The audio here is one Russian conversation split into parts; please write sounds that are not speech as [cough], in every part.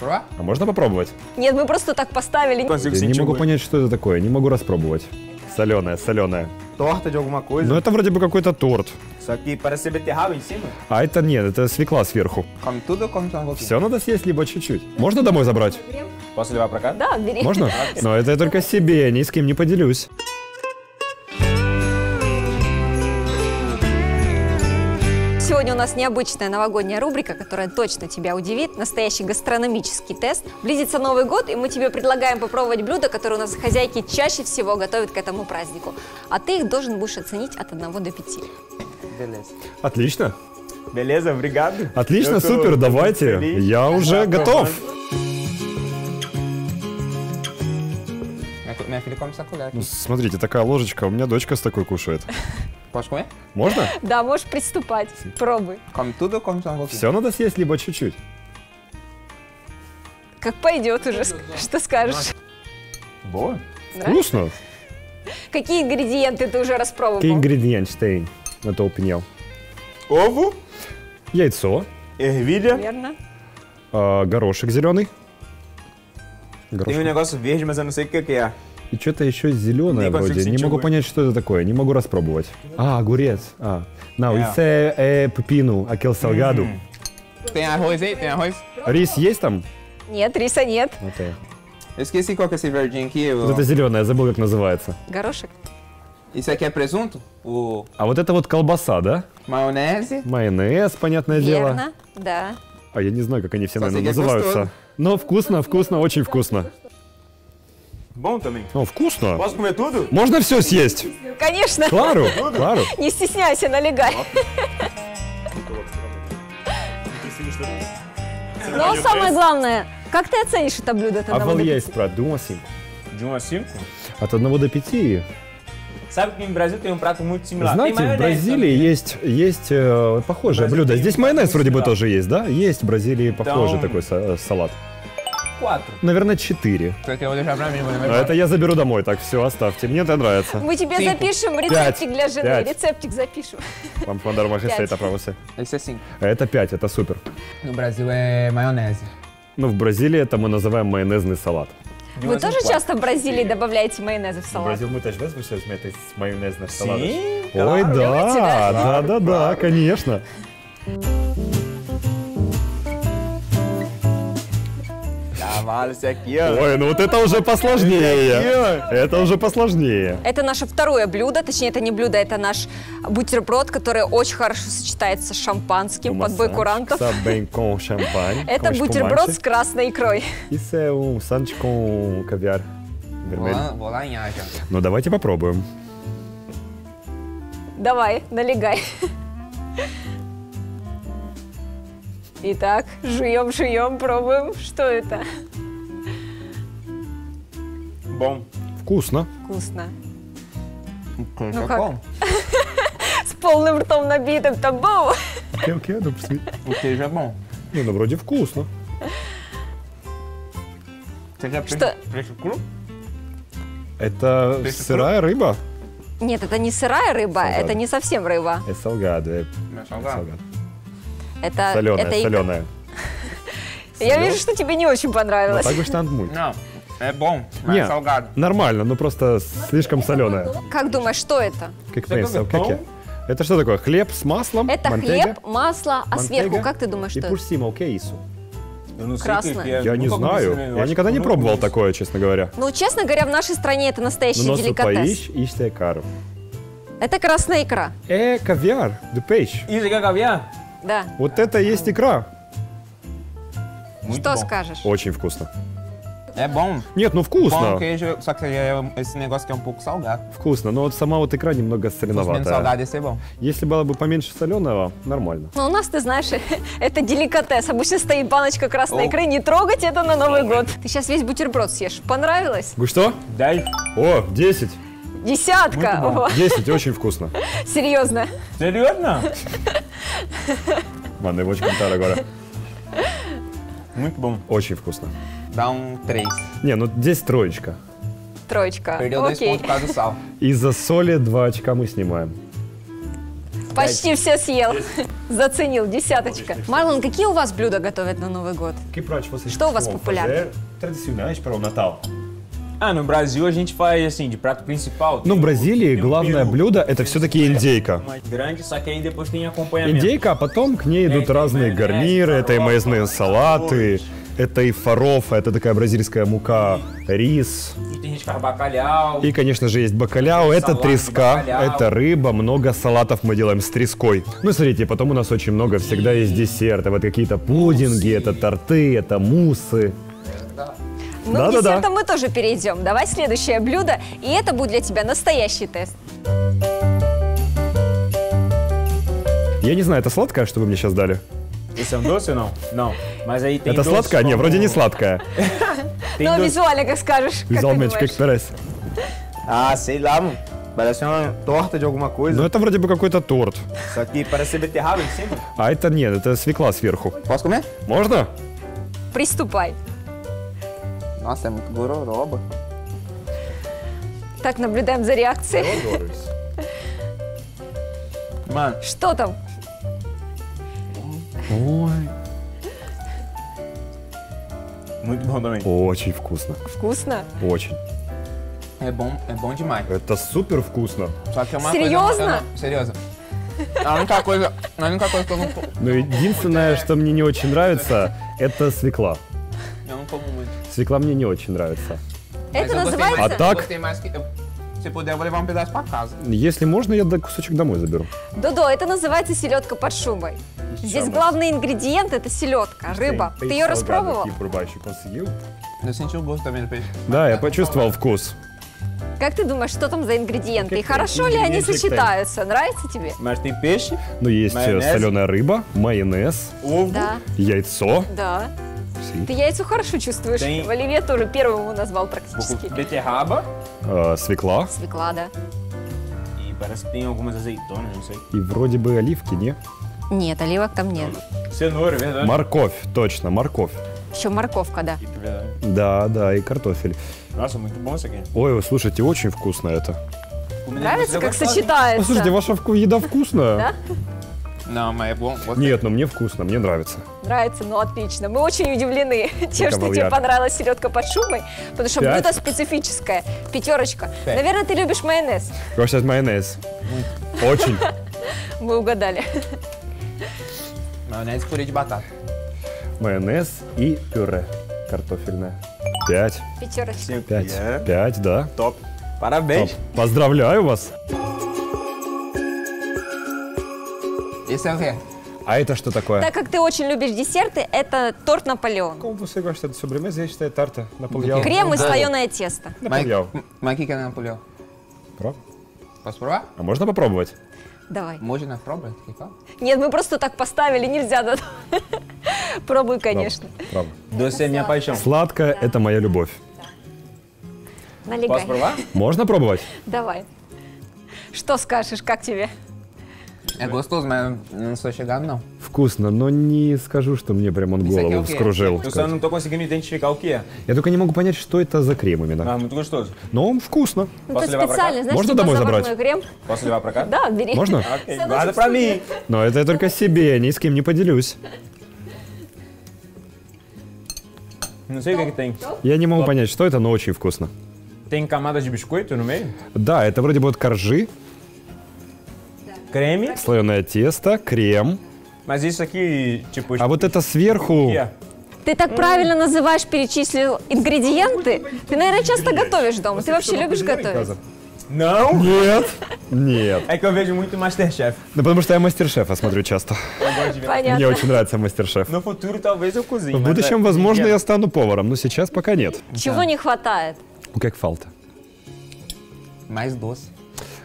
Provar? А можно попробовать? Нет, мы просто так поставили. Я не могу понять, что это такое, не могу распробовать. Соленая, соленая. Torta de alguma coisa. Ну это вроде бы какой-то торт. Só que parece ser beterraba em cima. А это нет, это свекла сверху. Come tudo come? Все надо съесть, либо чуть-чуть. Можно домой забрать? Levar pra cá? Да, бери. Можно? [laughs] Но это я только себе, ни с кем не поделюсь. Нас необычная новогодняя рубрика, которая точно тебя удивит. Настоящий гастрономический тест. Близится Новый год, и мы тебе предлагаем попробовать блюда, которые у нас хозяйки чаще всего готовят к этому празднику. А ты их должен будешь оценить от 1 до 5. Beleza. Отлично. Beleza, obrigado. Отлично, tô- супер, tô давайте. Я уже готов. Ну, смотрите, такая ложечка, у меня дочка с такой кушает. [laughs] Posso comer? Можно? Да, можешь приступать. Пробуй. Um pouquinho? Все надо съесть, либо чуть-чуть. Как пойдет уже. Что скажешь? Boa. Вкусно. Какие ингредиенты ты уже распробовал? Какие ингредиенты, Штейн, на то опенел? Ovo, Яйцо, ervilha. Верно. а, горошек зеленый. Горошек. И что-то еще зеленое Не вроде. Не могу понять, что это такое. Не могу распробовать. А, огурец. А. Não, É. isso é, é pepino, aquele salgado. Tem arroz aí? Tem arroz? Рис есть там? Нет, риса нет. Вот это. Eu esqueci qual que é esse verdinho aqui. o- Вот это зеленое, я забыл, как называется. Горошек. Isso aqui é presunto? O А вот это вот колбаса, да? maionese? Майонез, понятное дело. Верно. Да. А я не знаю, как они все, наверное, называются. Но вкусно, вкусно, очень вкусно. Bom também. О, вкусно. Posso comer tudo? Можно все съесть? Конечно. Клару, Клару. [laughs] Не стесняйся, налегай. Но самое главное, как ты оценишь это блюдо? от одного до Авальяй пяти? спрат, думал сим. De 1 a 5? От одного до пяти. Sabe que no Brasil tem um prato muito similar. Знаете, в Бразилии есть, есть э, похожее блюдо. Здесь майонез вроде бы тоже есть, да? Есть в Бразилии похожий такой са- салат. Quatro. Наверное, четыре. Isso aqui eu vou deixar pra mim, vou А levar. это я заберу домой, так все, оставьте. Мне это нравится. Мы тебе Cinco. запишем рецептик для жены. Пять. Рецептик запишем. Вам Пять. receita pra você. Esse é 5. Это пять, это супер. No Brasil é maionese. Ну, в Бразилии это мы называем майонезный салат. Вы тоже часто в Бразилии добавляете майонеза в салат? мы тоже возьмете майонезный Sim, Ой, claro. да, да? да, да, да, конечно. Aqui, ó. Ой, ну вот это уже посложнее. Это уже посложнее. Это наше второе блюдо, точнее, это не блюдо, это наш бутерброд, который очень хорошо сочетается с шампанским под бой курантов. Это бутерброд с красной икрой. Lá, vou lá em Ásia. Ну, давайте попробуем. Давай, налегай. Итак, жуем, жуем, пробуем. Что это? Bom. Вкусно. Вкусно. Ну как? Bom, С полным ртом набитым табу. Окей, окей, ну, queijo é bom. Не, ну, вроде вкусно. Что? Это сырая рыба. Нет, это не сырая рыба, Салат. это не совсем рыба. Salgado. salgado. Это, Соленая, это соленая. Я вижу, что тебе не очень понравилось. так gostando muito. Bom, mas Не, salgado. нормально, но просто слишком соленая. Как думаешь, что это? Как я? Это что такое? Хлеб с маслом? Это мантейга, хлеб, масло, а сверху, как ты думаешь, И что это? Eu não sei o que Красное. Я не знаю. Я никогда не пробовал такое, честно говоря. Ну, честно говоря, в нашей стране это настоящий деликатес. Это красная икра. Peixe. Isso aqui é caviar? Да. Вот это и есть икра. Что скажешь? Очень вкусно. É bom. Нет, ну Bom вкусно. queijo, só que é esse negócio que é um pouco salgado. Вкусно, но вот сама вот икра немного Se fosse menos соленоватая. salgado, ser bom. Если было бы поменьше соленого, нормально. Ну, у нас, ты знаешь, [laughs] это деликатес. Обычно стоит баночка красной икры. Не трогать это на Новый год. Ты сейчас весь бутерброд съешь. Понравилось? Вы что? 10. О, 10. Десятка. Muito bom. О, 10, очень [laughs] вкусно. серьезно. Серьезно? Agora. Muito bom. Очень вкусно. Um 3. Не, ну здесь троечка. Троечка. Perdeu dois Окей. pontos por causa do sal. Из-за соли 2 очка мы снимаем. Почти все съел. Заценил, десяточка. Марлон, какие у вас блюда готовят на Новый год? Que pratos vocês Что у вас costumam популярно? fazer Tradicionais para o Natal. Ah, no Brasil a gente faz assim, de prato principal. Ну, в o- Бразилии tem o главное peru, блюдо это все-таки индейка. mais grande, só que aí depois tem acompanhamento. Индейка, а потом к ней идут разные гарниры, это и майонезные салаты. Это и фарофа, это такая бразильская мука, рис. Faz bacalhau. И, конечно же, есть бакаляо, это Салат, треска, бакаляо. это рыба, много салатов мы делаем с треской. Ну, смотрите, потом у нас очень много всегда есть десертов, вот какие-то пудинги, это торты, это муссы. Ну, к Да-да-да. десертам мы тоже перейдем. Давай следующее блюдо, и это будет для тебя настоящий тест. Я не знаю, это сладкое, что вы мне сейчас дали? Esse é um doce ou não? Não. Mas aí tem Это doce сладкое? Не, вроде не [laughs] сладкое. Ну, doce- визуально, как скажешь. как Визуалmente, думаешь? экспресс. Ah, sei lá, mano. Parece uma torta de alguma coisa. Ну, это вроде бы какой-то торт. Só que parece beterraba em cima. А это нет, это свекла сверху. Posso comer? Можно? Приступай. Nossa, é muito gororoba. Так, наблюдаем за реакцией. [laughs] Mano, Что там? Ой. muito bom também. Очень вкусно. Вкусно? Очень. É bom, é bom demais. Это супер вкусно. Só que é uma Серьезно? coisa... não- Serioso. A única coisa, a única coisa que eu não, co- Но единственное, что мне не очень нравится, это свекла. como muito. Свекла мне не очень нравится. Это называется... А так? Puder, pedaço pra casa. Если можно, я кусочек домой заберу. Додо, это называется селедка под шубой. Здесь главный ингредиент это селедка, рыба. Ты ее распробовал? O gosto peixe. Да, я почувствовал вкус. Как ты думаешь, что там за ингредиенты? И хорошо ли они сочетаются? Нравится тебе? Mas tem peixe, Ну, есть э, Майонез. соленая рыба, майонез, ovo, Да, яйцо. да. Си. Ты яйцо хорошо чувствуешь. Э, Tem- В Оливье тоже первым его назвал pouco практически. beterraba э, свекла Свекла, да. e parece que tem algumas azeitonas, não sei. и вроде бы оливки, не? Нет, оливок там нет. Cenoura, é verdade. Морковь, точно, морковь. Еще морковка, да. Да, да, и картофель. Aqui. Ой, слушайте, очень вкусно это. Нравится, как сочетается? Слушайте, ваша еда вкусная. Да? Нет, но мне вкусно, мне нравится. Нравится, ну отлично. Мы очень удивлены [laughs] тем, что тебе понравилась селедка под шубой, потому что блюдо специфическое. Пятерочка. Наверное, ты любишь майонез. Сейчас майонез? Очень. [laughs] Мы угадали. E purê de batata. Майонез и пюре картофельное. Пять. Пятерочка. Пять. Пять, да. Top. Parabéns. Топ. Поздравляю вас. Esse é o quê? А это что такое? Так как ты очень любишь десерты, это торт Наполеон. Como você gosta de sobremesa? Este é tarta Napoleão. Крем и слоеное тесто. Napoleão. mas o que é Napoleão? Posso provar? А можно попробовать? Давай. Можно пробовать? Que fala? Нет, мы просто так поставили, нельзя. да. [laughs] Пробуй, конечно. Правда. Doce é minha paixão. Сладкое – это моя любовь. Налегай. provar? Можно пробовать? Давай. Что скажешь, как тебе? Eu não sou chegado, não. Вкусно, но не скажу, что мне прям он голову вскружил. Identificar o que é. Я только не могу понять, что это за крем именно. Mas muito gostoso. Но он вкусно. Ну, cá? специально, знаешь, Можно типа домой забрать? крем. Pra cá? Да, бери. Можно? В pra студии. mim. Но это я только себе, ни с кем не поделюсь. Sei tem. Я не могу понять, что это, но очень вкусно. Tem camadas de biscoito no meio? Да, это вроде бы вот коржи, Creme. слоеное тесто, крем. Mas isso aqui, tipo... А вот это сверху... Ты так правильно называешь, перечислил ингредиенты. Ты, наверное, часто готовишь дома. Ты вообще любишь готовить? Нет. Нет. É que eu vejo muito Masterchef. Ну, потому что я мастер-шефа смотрю часто. Ver. Мне Понятно. очень нравится мастер-шеф. No futuro, talvez eu cozinhe. В будущем, возможно, я стану поваром, но сейчас пока нет. Чего не хватает? Ну, как фалта. Mais doce.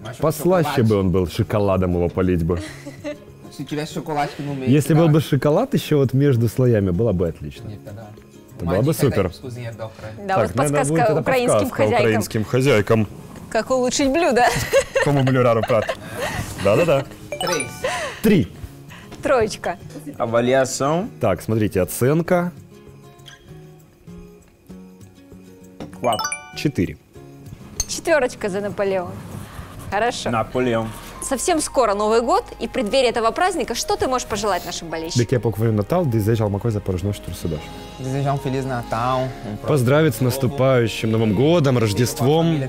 Mais Послаще бы он был, шоколадом его полить бы. [laughs] Chocolate aqui no meio. Если был бы шоколад еще вот между слоями, было бы отлично. Da hora. Это было бы супер. Да, вот наверное, будет подсказка это украинским подсказка хозяйкам. украинским хозяйкам. Как улучшить блюдо? Кому блюрару прат. Да-да-да. Три. Троечка. Avaliação Так, смотрите, оценка 4. четыре. Четверочка за Наполеон. Хорошо. Napoleão. Совсем скоро Новый год, и в преддверии этого праздника что ты можешь пожелать нашим болельщикам? Daqui a pouco vem o Natal, deseja alguma coisa para os nossos torcedores. Desejar um Feliz Natal, próspero Поздравить с наступающим Новым годом, Рождеством.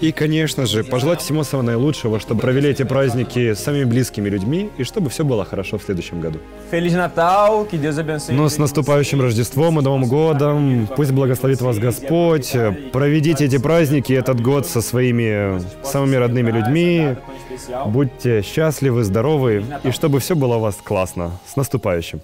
И, конечно же, пожелать всего самого наилучшего, чтобы провели эти праздники с самыми близкими людьми и чтобы все было хорошо в следующем году. Feliz Natal, que Deus abençoe. Но с наступающим Рождеством и Новым годом, пусть благословит вас Господь, проведите эти праздники, этот год со своими самыми родными людьми, будьте счастливы, здоровы, и чтобы все было у вас классно. С наступающим!